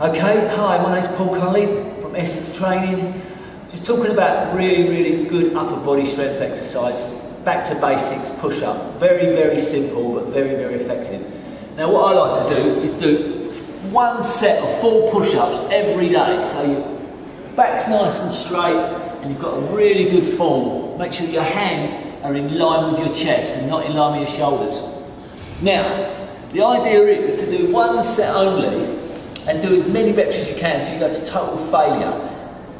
Okay, hi, my name's Paul Connolly from Essex Training. Just talking about really, really good upper body strength exercise. Back to basics, push up. Very, very simple, but very, very effective. Now what I like to do is do one set of four push-ups every day. So your back's nice and straight and you've got a really good form. Make sure your hands are in line with your chest and not in line with your shoulders. Now, the idea is to do one set only and do as many reps as you can until you go to total failure.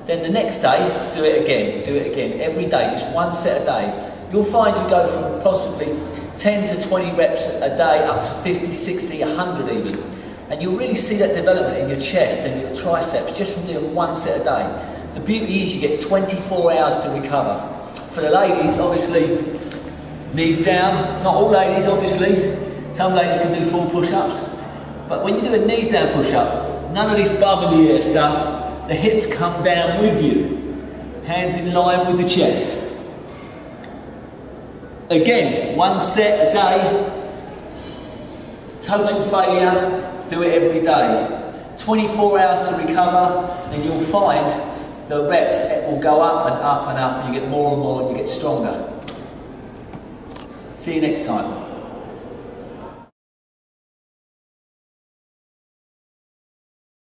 Then the next day, do it again, do it again, every day, just one set a day. You'll find you go from possibly 10 to 20 reps a day up to 50, 60, 100 even. And you'll really see that development in your chest and your triceps just from doing one set a day. The beauty is you get 24 hours to recover. For the ladies, obviously, knees down. Not all ladies, obviously. Some ladies can do full push-ups. But when you do a knees down push-up, none of this bum in the air stuff, the hips come down with you. Hands in line with the chest. Again, one set a day. Total failure, do it every day. 24 hours to recover, and you'll find the reps will go up and up and up and you get more and more and you get stronger. See you next time.